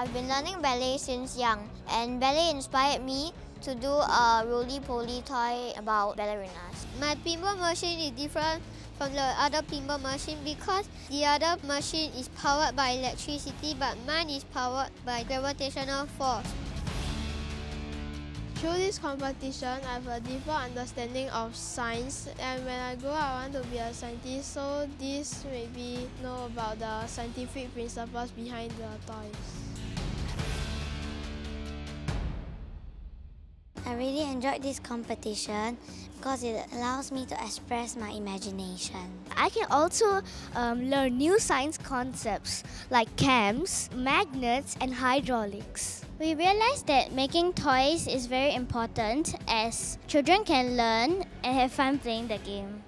I've been learning ballet since young, and ballet inspired me to do a roly-poly toy about ballerinas. My pinball machine is different from the other pinball machine because the other machine is powered by electricity, but mine is powered by gravitational force. Through this competition, I have a deeper understanding of science and when I grow I want to be a scientist so this made me know about the scientific principles behind the toys. I really enjoyed this competition because it allows me to express my imagination. I can also um, learn new science concepts like cams, magnets, and hydraulics. We realized that making toys is very important as children can learn and have fun playing the game.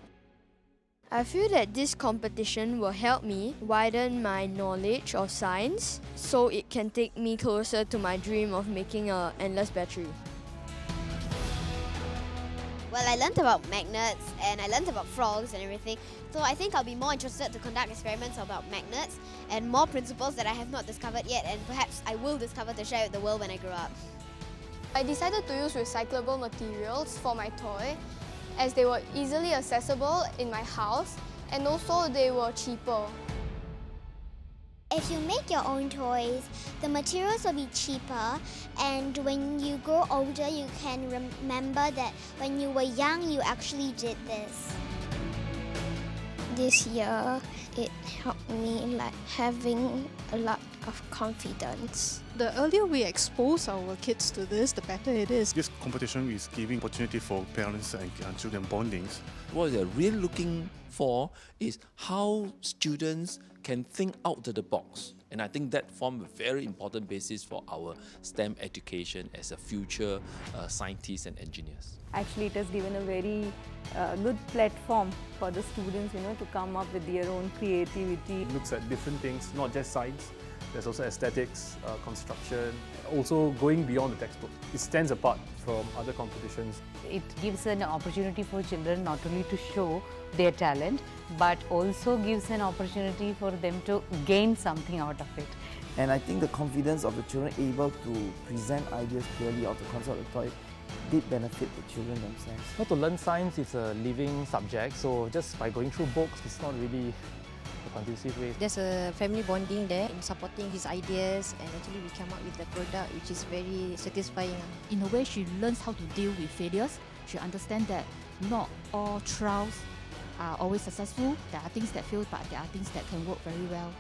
I feel that this competition will help me widen my knowledge of science so it can take me closer to my dream of making an endless battery. Well, I learned about magnets and I learned about frogs and everything. So I think I'll be more interested to conduct experiments about magnets and more principles that I have not discovered yet and perhaps I will discover to share with the world when I grow up. I decided to use recyclable materials for my toy as they were easily accessible in my house and also they were cheaper. If you make your own toys, the materials will be cheaper and when you grow older you can remember that when you were young you actually did this. This year it helped me like having a lot of confidence. The earlier we expose our kids to this, the better it is. This competition is giving opportunity for parents and children bondings. What they're really looking for is how students can think out of the box. And I think that forms a very important basis for our STEM education as a future uh, scientists and engineers. Actually, it has given a very uh, good platform for the students, you know, to come up with their own creativity. It looks at different things, not just science. There's also aesthetics, uh, construction, also going beyond the textbook. It stands apart from other competitions. It gives an opportunity for children not only to show their talent, but also gives an opportunity for them to gain something out of it. And I think the confidence of the children able to present ideas clearly or to concept the toy did benefit the children themselves. Not to learn science is a living subject, so just by going through books, it's not really conducive way. There's a family bonding there in supporting his ideas and actually we come up with a product which is very satisfying. In a way she learns how to deal with failures. She understands that not all trials are always successful. There are things that fail but there are things that can work very well.